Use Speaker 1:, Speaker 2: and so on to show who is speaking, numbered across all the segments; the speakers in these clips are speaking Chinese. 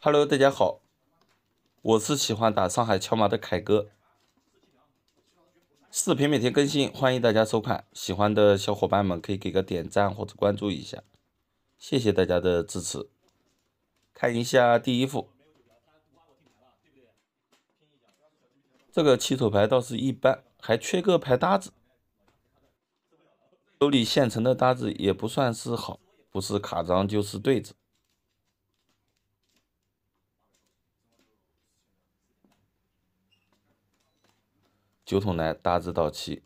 Speaker 1: Hello，大家好，我是喜欢打上海敲马的凯哥。视频每天更新，欢迎大家收看。喜欢的小伙伴们可以给个点赞或者关注一下，谢谢大家的支持。看一下第一副，这个起手牌倒是一般，还缺个牌搭子。手里现成的搭子也不算是好，不是卡张就是对子。九筒来搭子到七，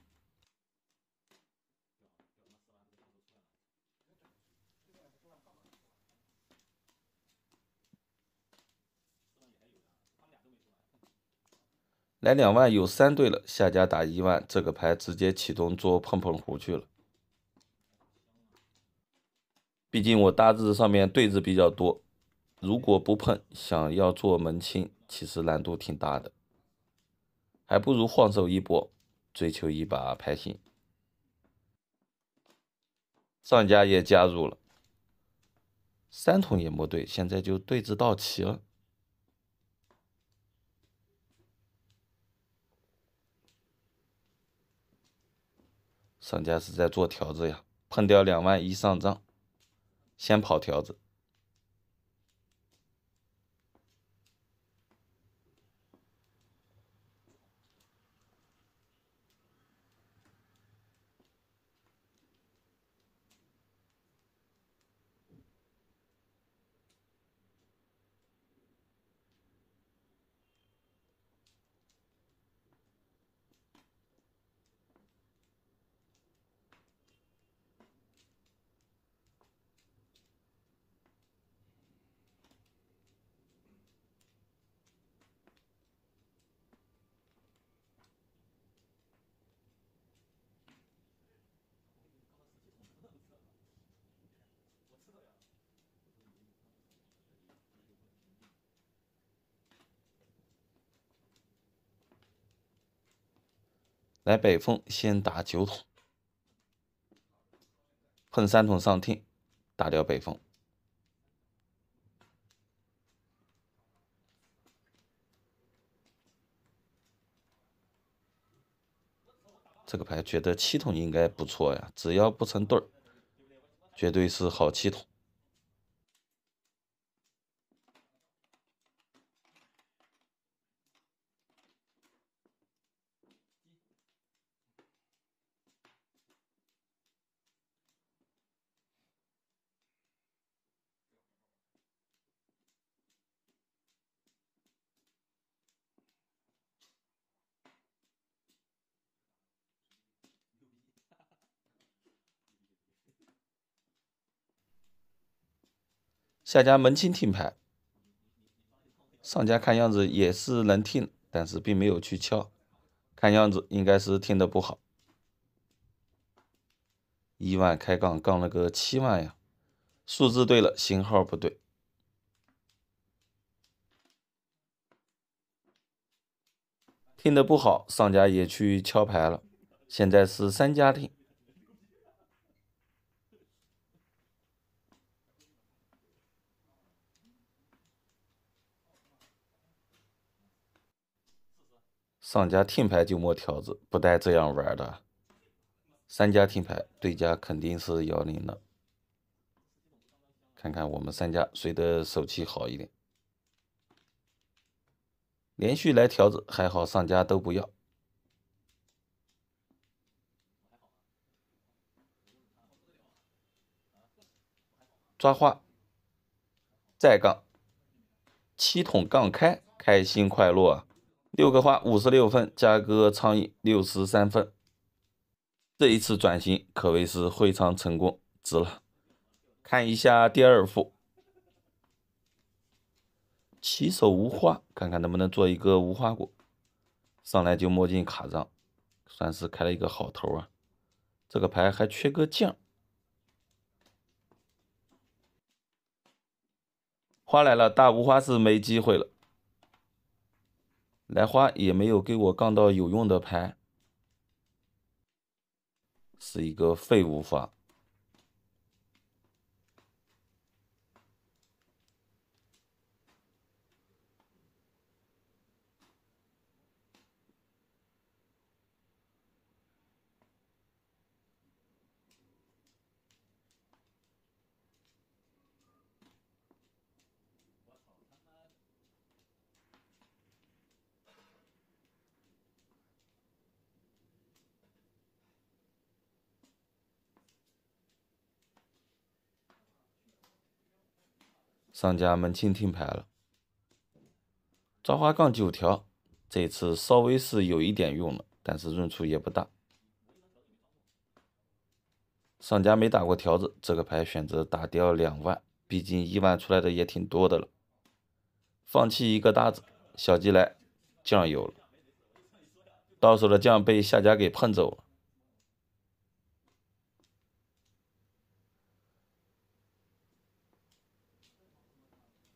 Speaker 1: 来两万有三对了，下家打一万，这个牌直接启动做碰碰胡去了。毕竟我搭子上面对子比较多，如果不碰，想要做门清，其实难度挺大的。还不如晃手一波，追求一把牌型。上家也加入了，三筒也没对，现在就对子到齐了。上家是在做条子呀，碰掉两万一上账，先跑条子。来北风，先打九筒，碰三筒上听，打掉北风。这个牌觉得七筒应该不错呀，只要不成对儿，绝对是好七筒。下家门清听牌，上家看样子也是能听，但是并没有去敲，看样子应该是听的不好。一万开杠杠了个七万呀，数字对了，型号不对，听的不好，上家也去敲牌了，现在是三家听。上家听牌就摸条子，不带这样玩的。三家听牌，对家肯定是幺零了。看看我们三家谁的手气好一点。连续来条子，还好上家都不要。抓花，再杠，七筒杠开，开心快乐！六个花五十六分，加个苍蝇六十三分。这一次转型可谓是非常成功，值了。看一下第二副，起手无花，看看能不能做一个无花果。上来就摸进卡张，算是开了一个好头啊。这个牌还缺个将，花来了，大无花是没机会了。来花也没有给我杠到有用的牌，是一个废物法。上家门清听牌了，抓花杠九条，这次稍微是有一点用了，但是润处也不大。上家没打过条子，这个牌选择打掉两万，毕竟一万出来的也挺多的了。放弃一个搭子，小鸡来，将有了，到手的将被下家给碰走了。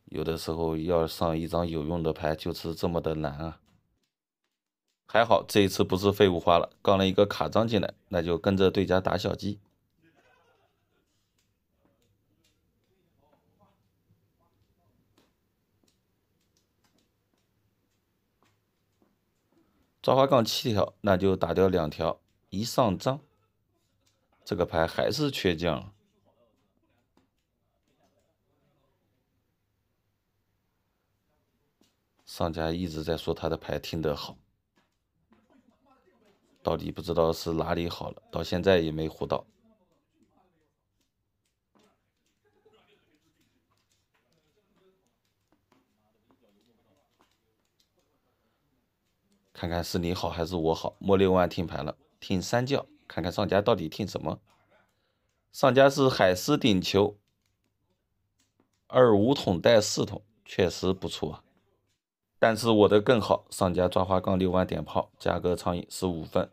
Speaker 1: 有的时候要上一张有用的牌，就是这么的难啊！还好这一次不是废物花了，杠了一个卡张进来，那就跟着对家打小鸡。抓花杠七条，那就打掉两条，一上张，这个牌还是缺将。上家一直在说他的牌听得好，到底不知道是哪里好了，到现在也没胡到。看看是你好还是我好？摸六万听牌了，听三教，看看上家到底听什么。上家是海狮顶球，二五筒带四筒，确实不错啊。但是我的更好，上家抓花杠六万点炮，价格苍蝇十五分。